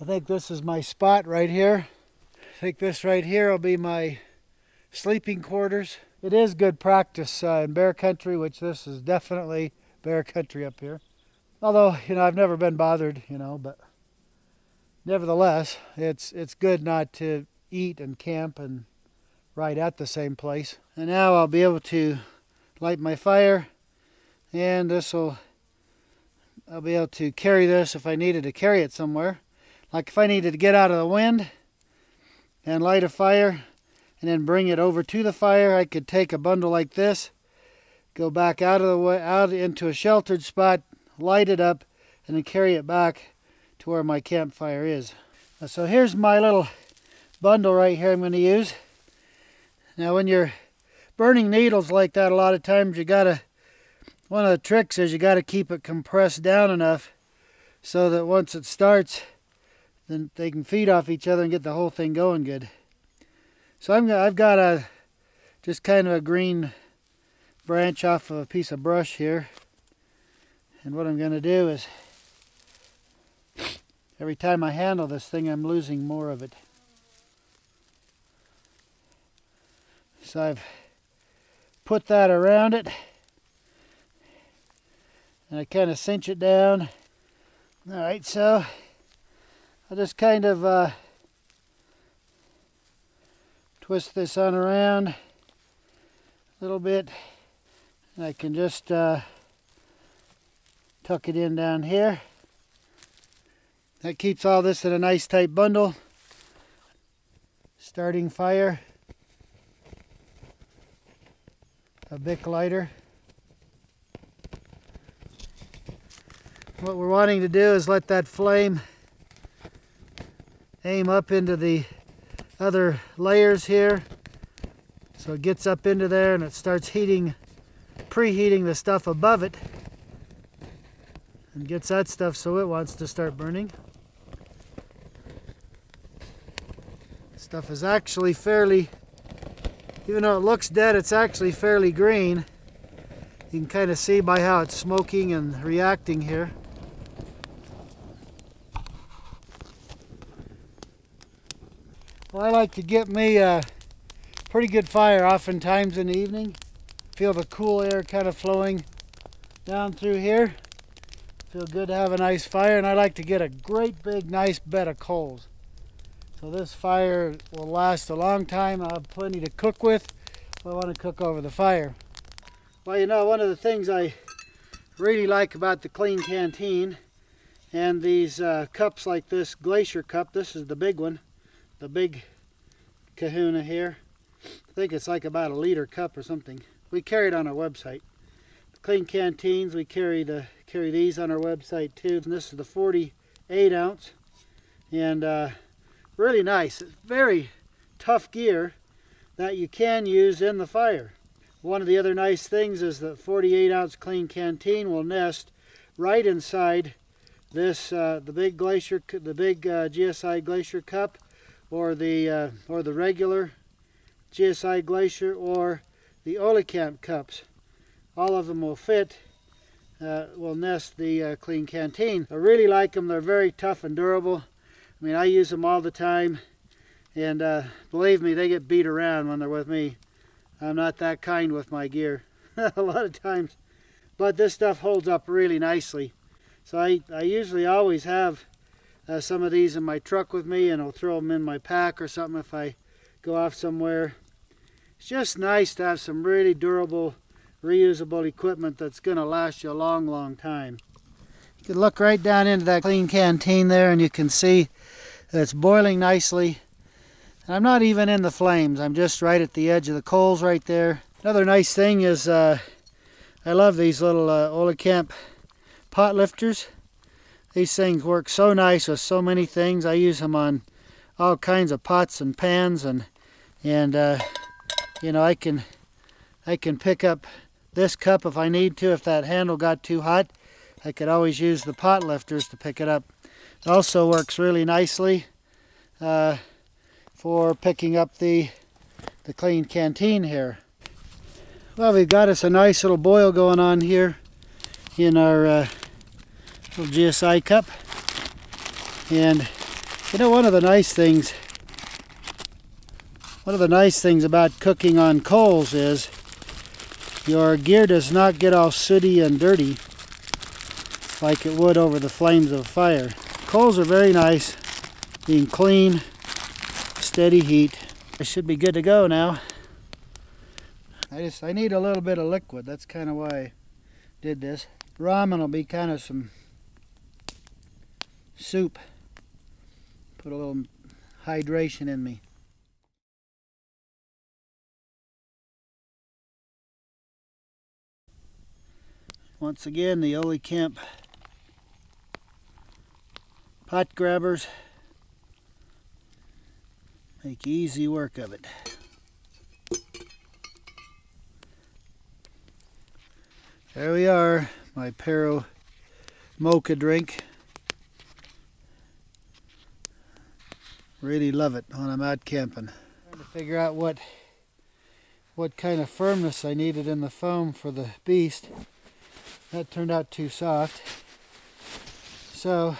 I think this is my spot right here. I think this right here will be my sleeping quarters. It is good practice uh, in bear country, which this is definitely bear country up here. Although, you know, I've never been bothered, you know, but nevertheless, it's it's good not to eat and camp and right at the same place. And now I'll be able to light my fire and this will I'll be able to carry this if I needed to carry it somewhere. Like if I needed to get out of the wind and light a fire and then bring it over to the fire, I could take a bundle like this, go back out of the way out into a sheltered spot, light it up, and then carry it back to where my campfire is. Uh, so here's my little bundle right here I'm going to use. Now when you're burning needles like that, a lot of times you gotta, one of the tricks is you gotta keep it compressed down enough so that once it starts, then they can feed off each other and get the whole thing going good. So I'm, I've got a, just kind of a green branch off of a piece of brush here. And what I'm going to do is, every time I handle this thing, I'm losing more of it. So I've put that around it. And I kind of cinch it down. All right, so I just kind of uh, twist this on around a little bit. And I can just uh, tuck it in down here. That keeps all this in a nice tight bundle. Starting fire. a Bic lighter. What we're wanting to do is let that flame aim up into the other layers here. So it gets up into there and it starts heating, preheating the stuff above it and gets that stuff so it wants to start burning. Stuff is actually fairly even though it looks dead, it's actually fairly green. You can kind of see by how it's smoking and reacting here. Well, I like to get me a pretty good fire oftentimes in the evening. Feel the cool air kind of flowing down through here. Feel good to have a nice fire, and I like to get a great big nice bed of coals. So this fire will last a long time. I'll have plenty to cook with I want to cook over the fire. Well, you know, one of the things I really like about the Klean Kanteen and these uh, cups like this Glacier cup, this is the big one, the big kahuna here. I think it's like about a liter cup or something. We carry it on our website. The Klean Kanteens, we carry the carry these on our website too. And this is the 48 ounce. And uh, really nice. It's very tough gear that you can use in the fire. One of the other nice things is the 48 ounce Klean Kanteen will nest right inside this uh, the big glacier the big uh, GSI glacier cup or the uh, or the regular GSI glacier or the Olicamp cups all of them will fit uh, will nest the uh, Klean Kanteen I really like them they're very tough and durable I mean, I use them all the time, and uh, believe me, they get beat around when they're with me. I'm not that kind with my gear a lot of times, but this stuff holds up really nicely. So I, I usually always have uh, some of these in my truck with me, and I'll throw them in my pack or something if I go off somewhere. It's just nice to have some really durable, reusable equipment that's going to last you a long, long time. You can look right down into that Klean Kanteen there and you can see it's boiling nicely. And I'm not even in the flames. I'm just right at the edge of the coals right there. Another nice thing is uh, I love these little uh, Olicamp pot lifters. These things work so nice with so many things. I use them on all kinds of pots and pans and and uh, you know I can I can pick up this cup if I need to if that handle got too hot I could always use the pot lifters to pick it up it also works really nicely uh, for picking up the, the Klean Kanteen here. Well, we've got us a nice little boil going on here in our uh, little GSI cup. And You know, one of the nice things, one of the nice things about cooking on coals is your gear does not get all sooty and dirty like it would over the flames of fire. Coals are very nice, being clean, steady heat. I should be good to go now. I just, I need a little bit of liquid. That's kind of why I did this. Ramen will be kind of some soup. Put a little hydration in me. Once again, the Olicamp pot grabbers make easy work of it. There we are, my Pero mocha drink. Really love it when I'm out camping. Trying to figure out what what kind of firmness I needed in the foam for the beast. That turned out too soft. So,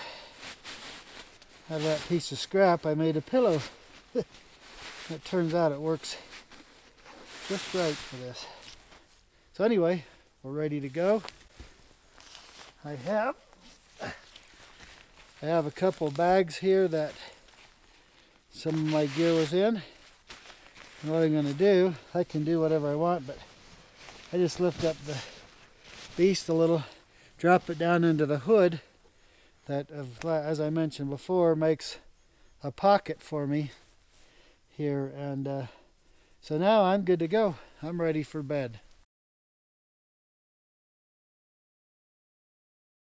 out of that piece of scrap, I made a pillow. it turns out it works just right for this. So anyway, we're ready to go. I have I have a couple bags here that some of my gear was in. And what I'm going to do, I can do whatever I want, but I just lift up the beast a little, drop it down into the hood that, as I mentioned before, makes a pocket for me here. And uh, so now I'm good to go. I'm ready for bed.